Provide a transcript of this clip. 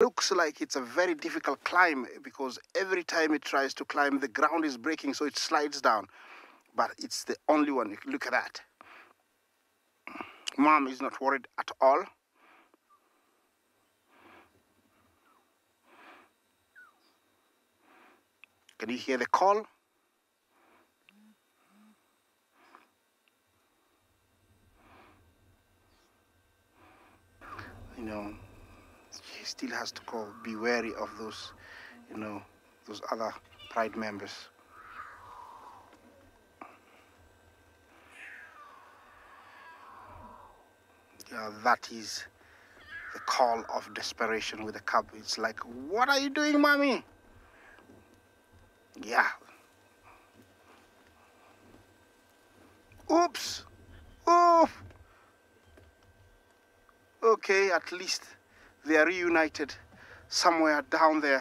looks like it's a very difficult climb because every time it tries to climb the ground is breaking so it slides down. But it's the only one. Look at that. Mom is not worried at all. Can you hear the call? You know still has to go be wary of those, you know, those other pride members. Yeah, that is the call of desperation with the cub. It's like, what are you doing, mommy? Yeah. Oops. Oh. Okay, at least they are reunited somewhere down there.